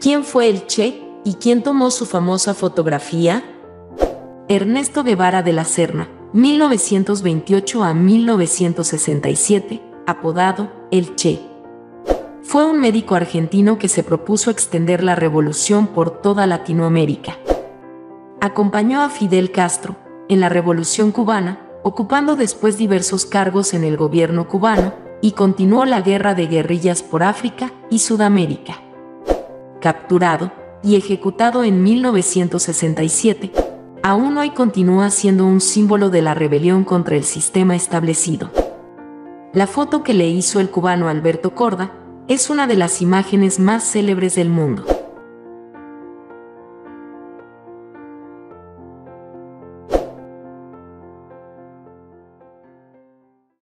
¿Quién fue el Che y quién tomó su famosa fotografía? Ernesto Guevara de la Serna, 1928 a 1967, apodado El Che. Fue un médico argentino que se propuso extender la revolución por toda Latinoamérica. Acompañó a Fidel Castro en la Revolución cubana, ocupando después diversos cargos en el gobierno cubano, y continuó la guerra de guerrillas por África y Sudamérica. Capturado y ejecutado en 1967, aún hoy continúa siendo un símbolo de la rebelión contra el sistema establecido. La foto que le hizo el cubano Alberto Corda es una de las imágenes más célebres del mundo.